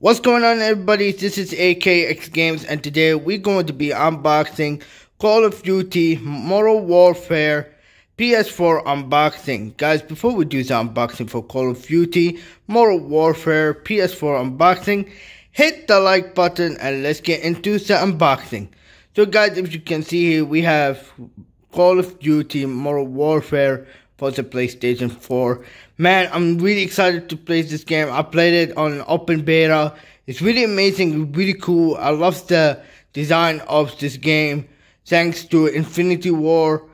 What's going on everybody? This is AKX Games and today we're going to be unboxing Call of Duty Modern Warfare PS4 unboxing. Guys, before we do the unboxing for Call of Duty Modern Warfare PS4 unboxing, hit the like button and let's get into the unboxing. So guys, if you can see here, we have Call of Duty Modern Warfare for the PlayStation 4. Man, I'm really excited to play this game. I played it on open beta. It's really amazing, really cool. I love the design of this game. Thanks to Infinity War,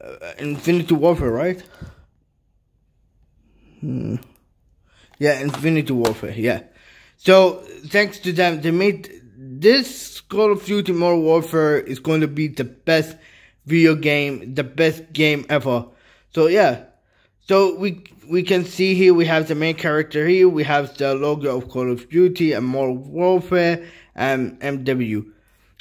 uh, Infinity Warfare, right? Hmm. Yeah, Infinity Warfare, yeah. So, thanks to them, they made this Call of Duty Modern Warfare is going to be the best video game, the best game ever. So yeah, so we we can see here we have the main character here. We have the logo of Call of Duty and Modern Warfare and MW.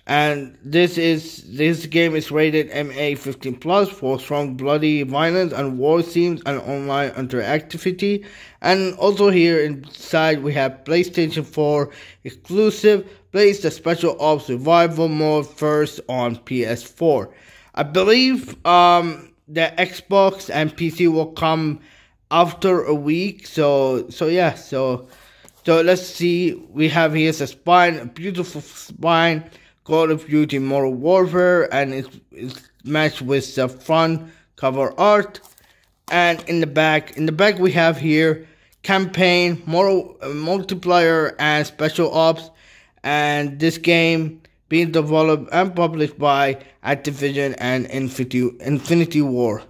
And this is this game is rated MA 15 plus for strong bloody violence and war scenes and online interactivity. And also here inside we have PlayStation 4 exclusive. Plays the special ops survival mode first on PS4. I believe um the Xbox and PC will come after a week. So so yeah, so so let's see. We have here a spine, a beautiful spine, Call of Duty Modern Warfare, and it's, it's matched with the front cover art. And in the back, in the back we have here campaign, moral, uh, and special ops. And this game being developed and published by Activision and Infinity, Infinity Ward.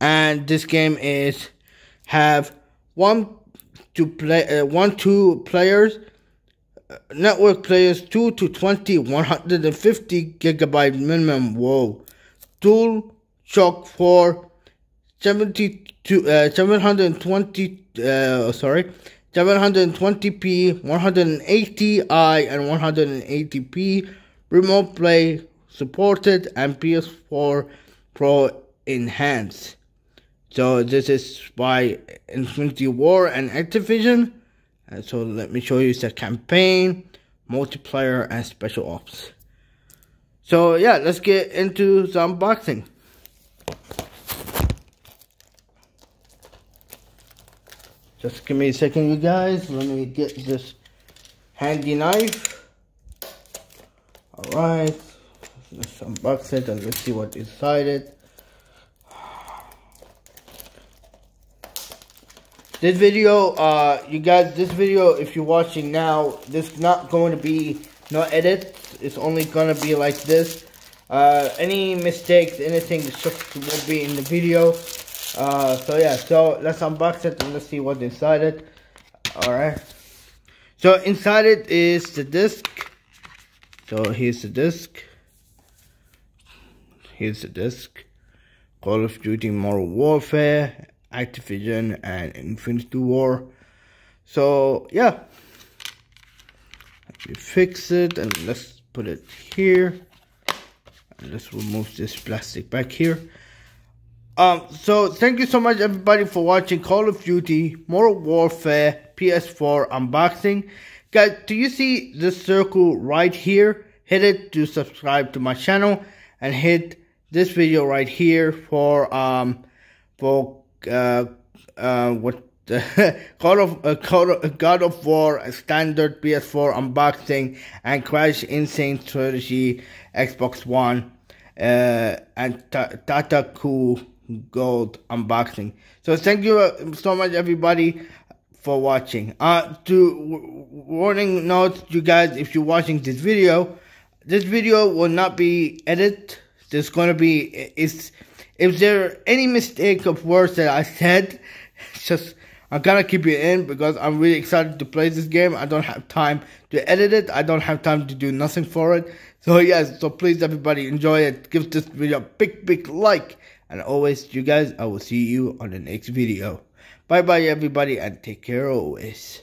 And this game is have one to play uh, one two players uh, network players 2 to 20 150 gigabyte minimum whoa dual shock 4 72 uh, 720 uh, sorry 720p, 180i, and 180p remote play supported and PS4 Pro enhanced. So this is by Infinity Ward and Activision. And so let me show you the campaign, multiplayer, and special ops. So yeah, let's get into the unboxing. Just give me a second, you guys. Let me get this handy knife. Alright. Let's unbox it and let's see what's inside it. This video, uh, you guys, this video, if you're watching now, this is not going to be no edit. It's only going to be like this. Uh, any mistakes, anything, just will be in the video. Uh, so yeah, so let's unbox it and let's see what's inside it. Alright. So inside it is the disc. So here's the disc. Here's the disc. Call of Duty Modern Warfare, Activision, and Infinity Ward. So yeah. Let me fix it and let's put it here. And let's remove this plastic back here. Um, so thank you so much everybody for watching Call of Duty Modern Warfare PS4 unboxing. Guys, do you see this circle right here? Hit it to subscribe to my channel and hit this video right here for um for uh uh what God of uh, God, of, God of War standard PS4 unboxing and Crash Insane Strategy Xbox One uh and Tata Cool gold unboxing. So thank you uh, so much everybody for watching. Uh, to warning notes, you guys, if you're watching this video, this video will not be edited. There's gonna be is if there any mistake of words that I said, just I'm gonna keep it in because I'm really excited to play this game. I don't have time to edit it. I don't have time to do nothing for it. So yes, so please everybody enjoy it. Give this video a big big like and always, you guys, I will see you on the next video. Bye bye, everybody, and take care always.